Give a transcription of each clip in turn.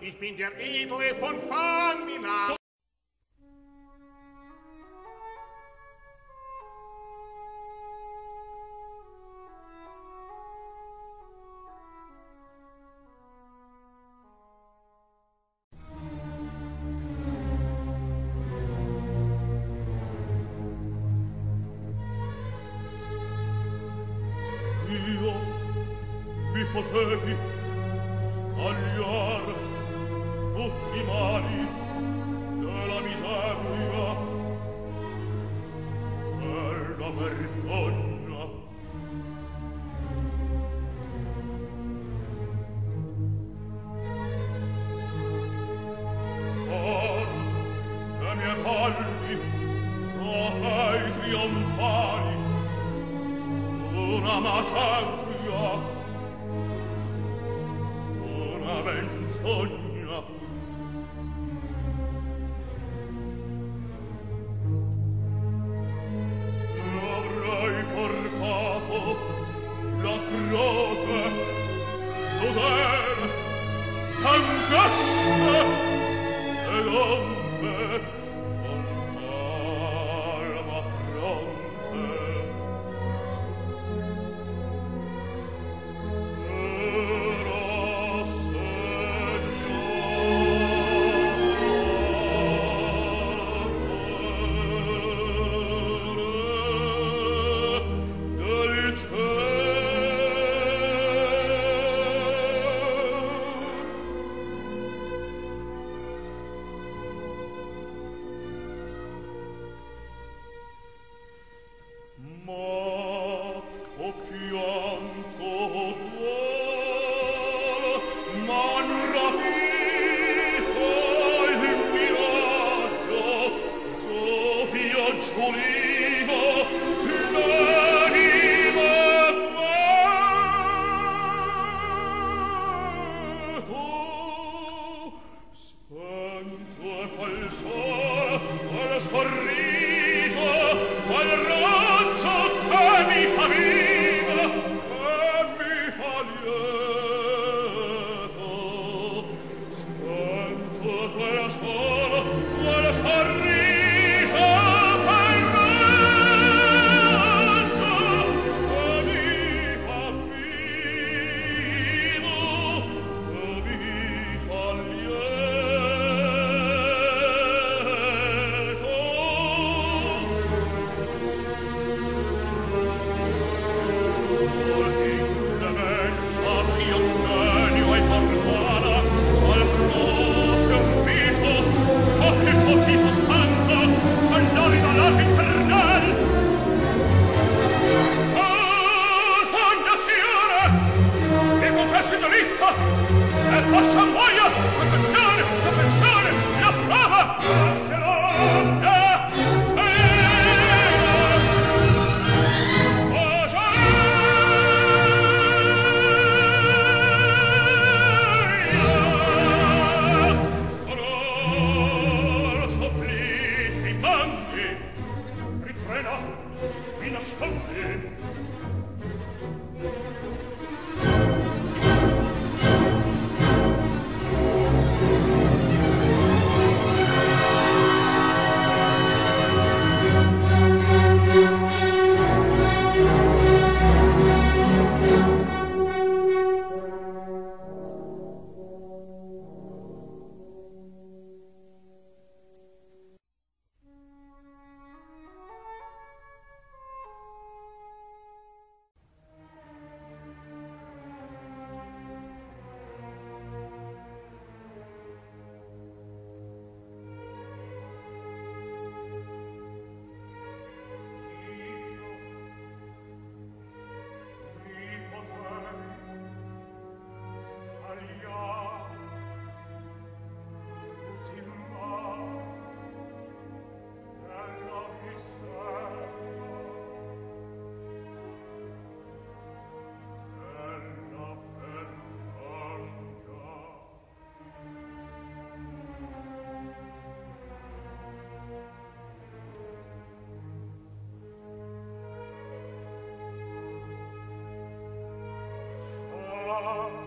ich bin der Edle von Famina. So Io mi potevi sbagliare tutti i mali della miseria bella vergogna. Or le mie colpi trofei trionfali una maceria una menzogna. tombe oh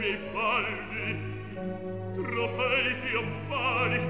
mi balli, trofei ti ampari,